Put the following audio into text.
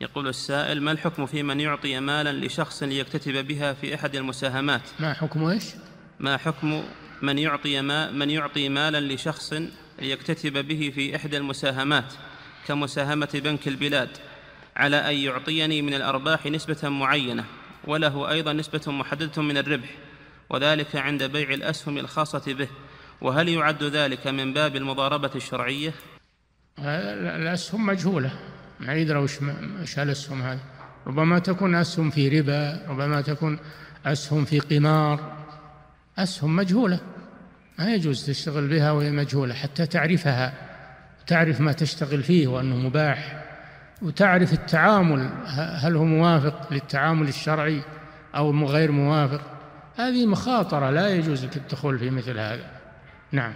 يقول السائل ما الحكم في من يعطي مالا لشخص ليكتتب بها في أحد المساهمات؟ ما حكم إيش؟ ما حكم من يعطي ما من يعطي مالا لشخص ليكتتب به في إحدى المساهمات؟ كمساهمة بنك البلاد. على أن يعطيني من الأرباح نسبة معينة وله أيضا نسبة محددة من الربح وذلك عند بيع الأسهم الخاصة به. وهل يعد ذلك من باب المضاربة الشرعية؟ الأسهم مجهولة. ما يدرى وش وش الأسهم هذه ربما تكون أسهم في ربا ربما تكون أسهم في قمار. أسهم مجهولة. ما يجوز تشتغل بها وهي مجهولة حتى تعرفها تعرف ما تشتغل فيه وأنه مباح. وتعرف التعامل هل هو موافق للتعامل الشرعي أو غير موافق. هذه مخاطرة لا يجوز لك الدخول في مثل هذا. نعم.